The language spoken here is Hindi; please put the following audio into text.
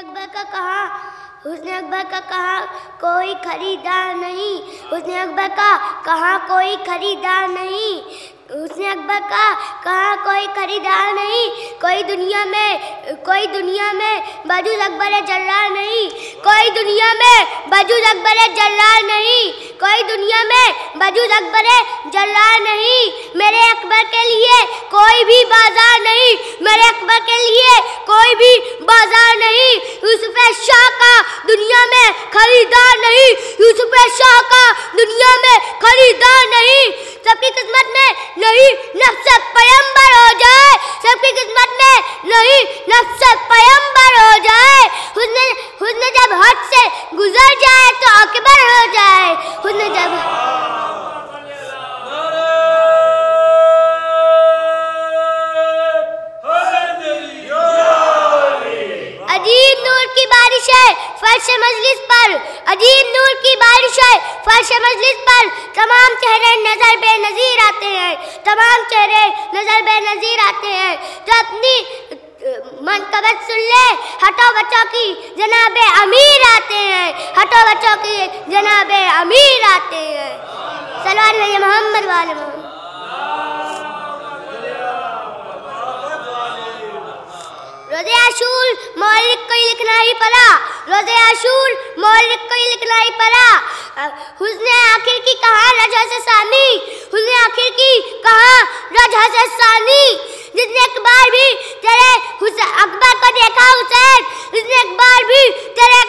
अकबर का कहा, हुस्न अकबर का कहा, कोई खरीदार नहीं। हुस्न अकबर का कहा, कोई खरीदार नहीं। हुस्न अकबर का कहा, कोई खरीदार नहीं। कोई दुनिया में, कोई दुनिया में बजूज अकबर जल्लाल नहीं। कोई दुनिया में बजूज अकबर जल्लाल नहीं। कोई दुनिया में बजूज अकबर जल्लाल नहीं। मेरे अकबर के लिए कोई भी बाज़ार नहीं। मेरे अकबर के लिए कोई भी बाज़ार नहीं, यूसुफ शाह का दुनिया में खरीदार नहीं, यूसुफ शाह का दुनिया में खरीदार नहीं। सबकी किस्मत में नहीं, नफसत पयंबर हो जाए। सबकी किस्मत में नहीं, नफसत पयंबर हो जाए। हुस्न हुस्न जब हद से गुजर जाए तो अकबर हो जाए। हुस्न जब अजीब नूर की बारिश है, फर्श मजलिस पर। अजीब नूर की बारिश है, फर्श मजलिस पर। तमाम चेहरे नज़र बेनजीर आते हैं। तमाम चेहरे नज़र बेनजीर आते हैं। जो अपनी मनकबत सुन ले, हटो बच्चों की जनाब अमीर आते हैं। हटो बच्चों की जनाब अमीर आते हैं। सलवार मोहम्मद वाले रोज़े आशूर मौलिक को ही लिखना ही पड़ा। रोज़े आशूर मौलिक कोई लिखना ही पड़ा। उसने आखिर की कहा, रजा से सानी उसने आखिर की कहा, रजा से सानी जिसने एक बार भी तेरे अकबर को देखा, हुसैन? जिसने एक बार भी तेरे